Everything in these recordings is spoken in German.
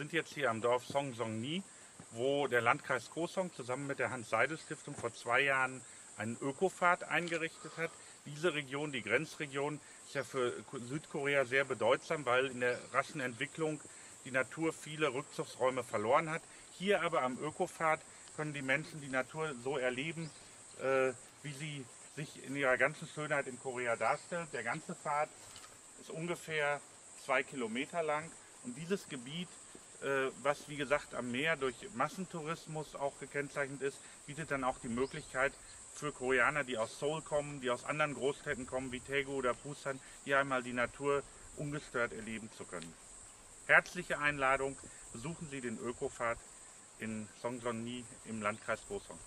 sind jetzt hier am Dorf Song Song Ni, wo der Landkreis Kosong zusammen mit der Hans-Seidel-Stiftung vor zwei Jahren einen Ökofahrt eingerichtet hat. Diese Region, die Grenzregion, ist ja für Südkorea sehr bedeutsam, weil in der raschen Entwicklung die Natur viele Rückzugsräume verloren hat. Hier aber am Ökofahrt können die Menschen die Natur so erleben, äh, wie sie sich in ihrer ganzen Schönheit in Korea darstellt. Der ganze Pfad ist ungefähr zwei Kilometer lang und dieses Gebiet, was wie gesagt am Meer durch Massentourismus auch gekennzeichnet ist, bietet dann auch die Möglichkeit für Koreaner, die aus Seoul kommen, die aus anderen Großstädten kommen wie Daegu oder Busan, hier einmal die Natur ungestört erleben zu können. Herzliche Einladung, besuchen Sie den Ökofahrt in Songson-ni im Landkreis Gosong.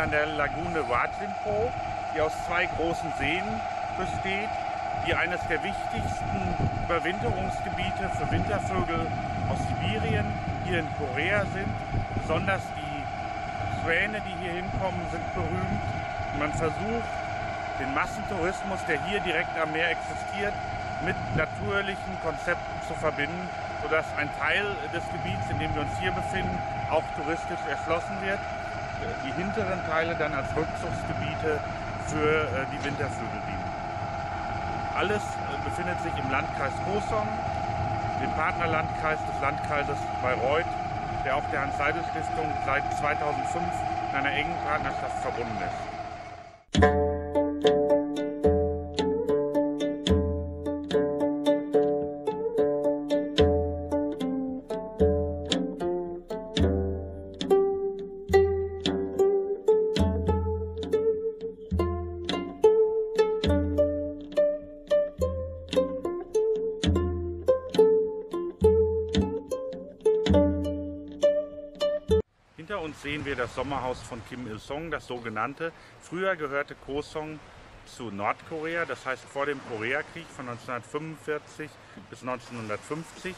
An der Lagune Wadlimpo, die aus zwei großen Seen besteht, die eines der wichtigsten Überwinterungsgebiete für Wintervögel aus Sibirien hier in Korea sind. Besonders die Schwäne, die hier hinkommen, sind berühmt. Man versucht, den Massentourismus, der hier direkt am Meer existiert, mit natürlichen Konzepten zu verbinden, sodass ein Teil des Gebiets, in dem wir uns hier befinden, auch touristisch erschlossen wird. Die hinteren Teile dann als Rückzugsgebiete für äh, die Wintervögel dienen. Alles äh, befindet sich im Landkreis Kosong, dem Partnerlandkreis des Landkreises Bayreuth, der auch der Hans-Seidel-Stiftung seit 2005 in einer engen Partnerschaft verbunden ist. Sehen wir das Sommerhaus von Kim Il-sung, das sogenannte. Früher gehörte Kosong zu Nordkorea, das heißt vor dem Koreakrieg von 1945 bis 1950.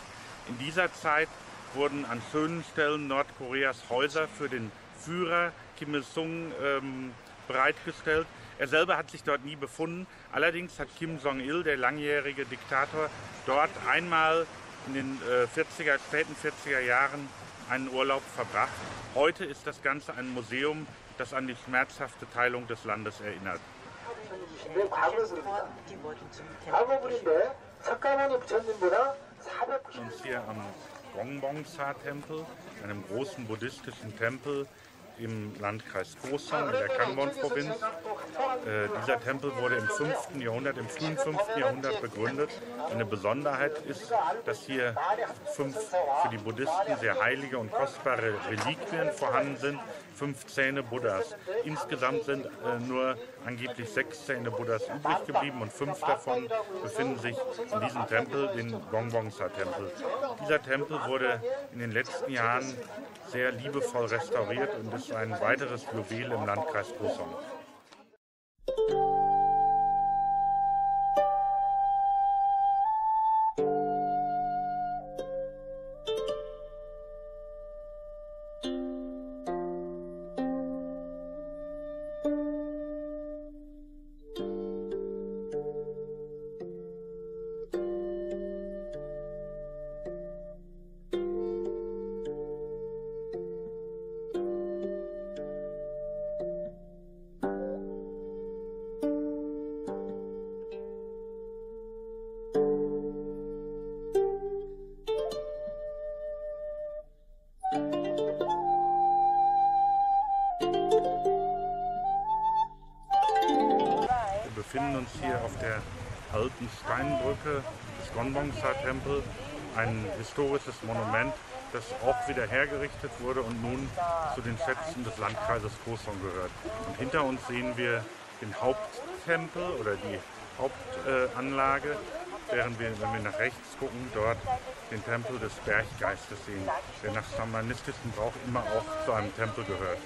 In dieser Zeit wurden an schönen Stellen Nordkoreas Häuser für den Führer Kim Il-sung ähm, bereitgestellt. Er selber hat sich dort nie befunden. Allerdings hat Kim Jong-il, der langjährige Diktator, dort einmal in den äh, 40er, späten 40er Jahren einen Urlaub verbracht. Heute ist das Ganze ein Museum, das an die schmerzhafte Teilung des Landes erinnert. Und hier am Gongbongsa-Tempel, einem großen buddhistischen Tempel, im Landkreis Kosong in der Kangwon-Provinz. Äh, dieser Tempel wurde im 5. Jahrhundert, im frühen 5. Jahrhundert begründet. Eine Besonderheit ist, dass hier fünf für die Buddhisten sehr heilige und kostbare Reliquien vorhanden sind. Fünf Zähne Buddhas. Insgesamt sind äh, nur angeblich sechs Zähne Buddhas übrig geblieben und fünf davon befinden sich in diesem Tempel, den Gongbongsa-Tempel. Dieser Tempel wurde in den letzten Jahren sehr liebevoll restauriert und ist ein weiteres Juwel im Landkreis Kosong. Uns hier auf der alten Steinbrücke des Gonbongsa-Tempel, ein historisches Monument, das auch wieder hergerichtet wurde und nun zu den Schätzen des Landkreises Kosong gehört. Und hinter uns sehen wir den Haupttempel oder die Hauptanlage, während wir, wenn wir nach rechts gucken, dort den Tempel des Berggeistes sehen, der nach schamanistischem Brauch immer auch zu einem Tempel gehört.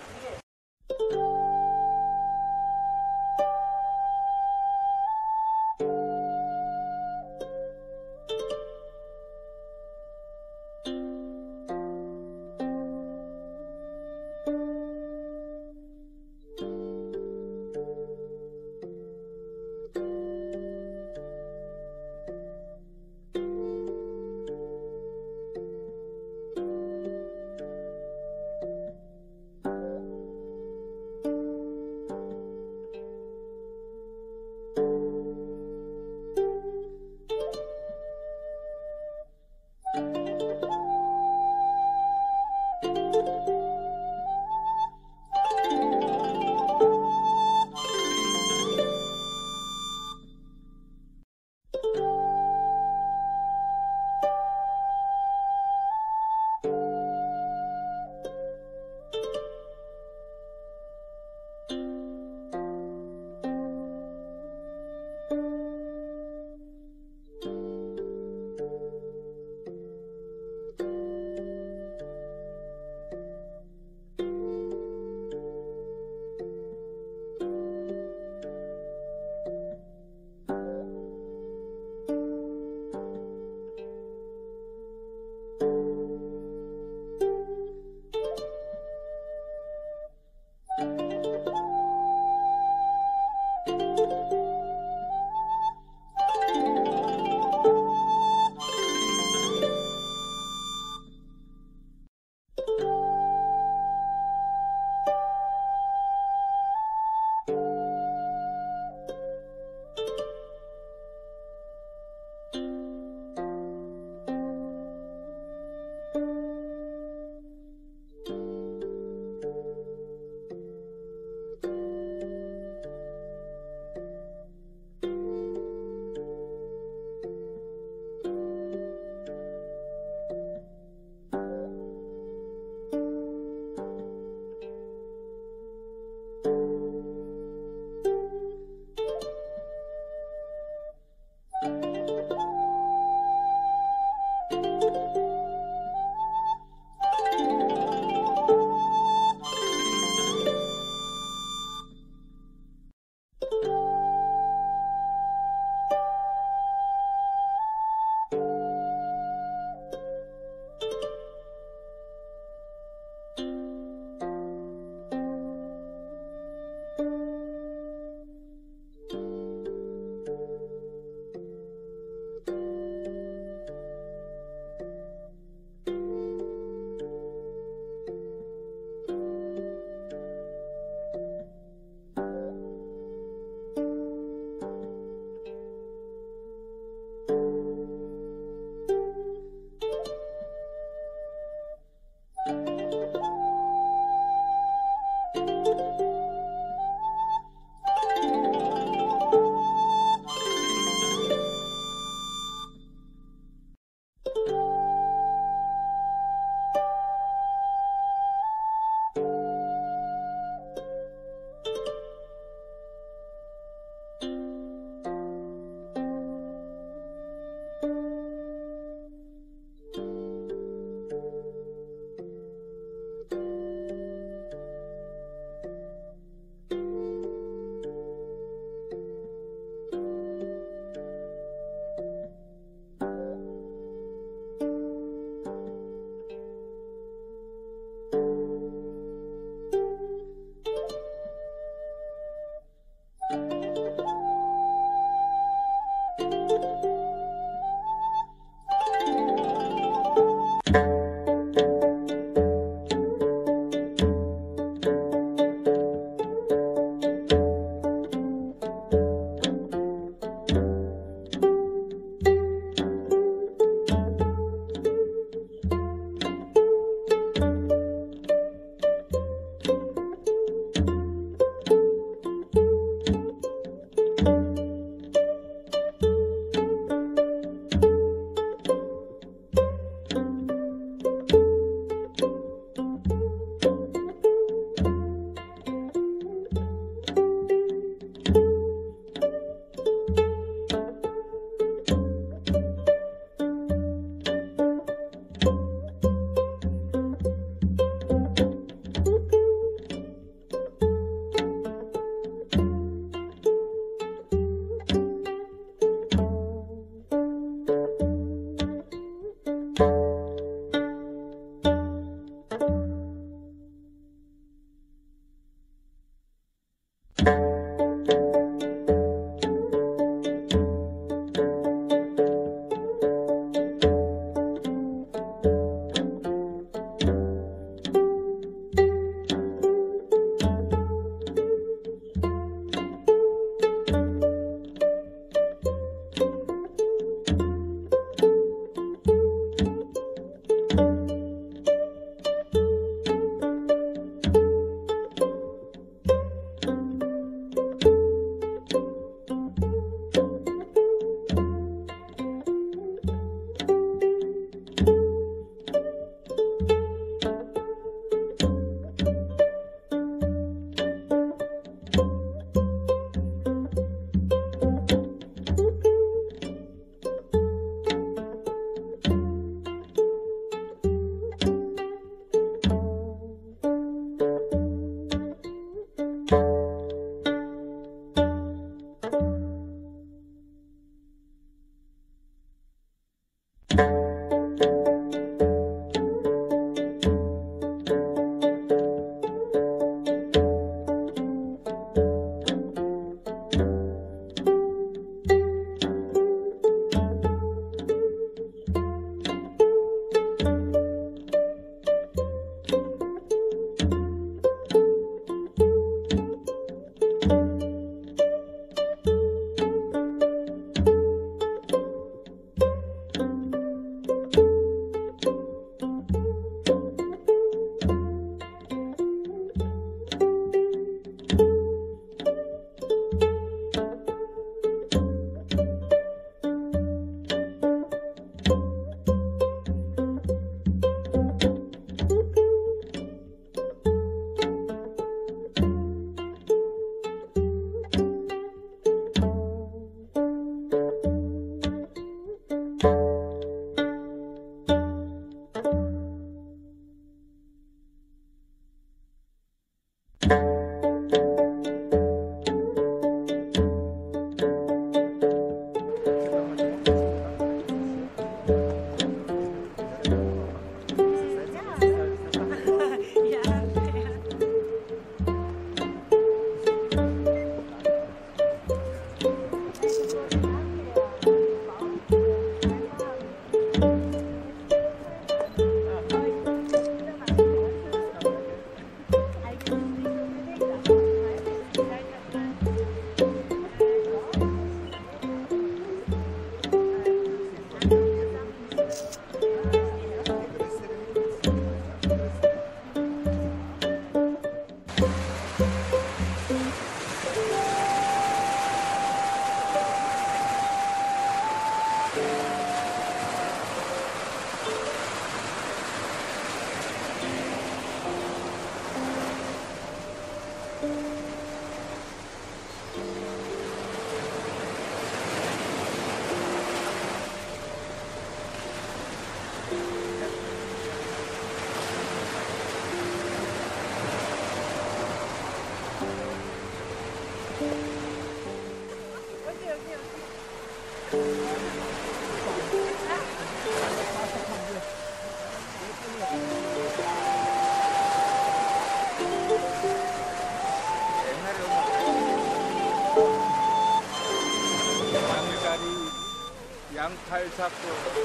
tough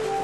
road.